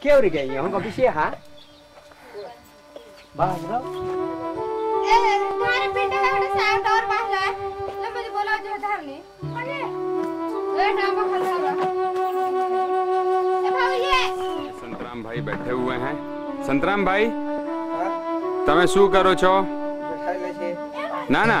kêu đi kìa không có cái xe hả ba đâu तुम्हारे बेटे का बड़ा साउंड और बाहर है ले मुझे बोला जो था हमने अरे ए डामा खा लो ए भाई ये સંતરામ ભાઈ બેઠે હુએ હે સંતરામ ભાઈ તમે શું કરો છો બેઠાયેલા છે ના ના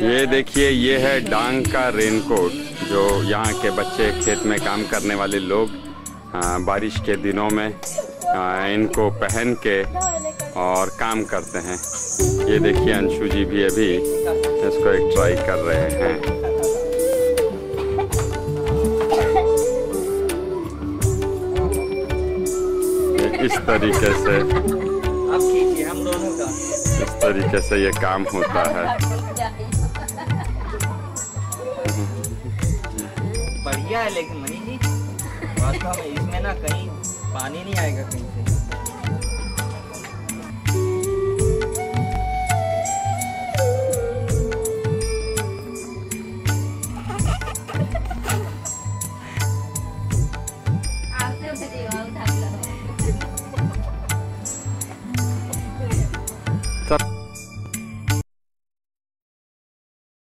ये देखिए, ये है डांग का रेनकोट, जो यहाँ के बच्चे खेत में काम करने वाले लोग बारिश के दिनों में इनको पहन के और काम करते हैं। ये देखिए, अंशु जी भी अभी इसको एक ट्राई कर रहे हैं। इस तरीके से हम दोनों का। इस तरीके से ये काम होता है। बढ़िया है लेकिन मनी जी वास्तव में इसमें ना कहीं पानी नहीं आएगा कहीं से। आपने cut.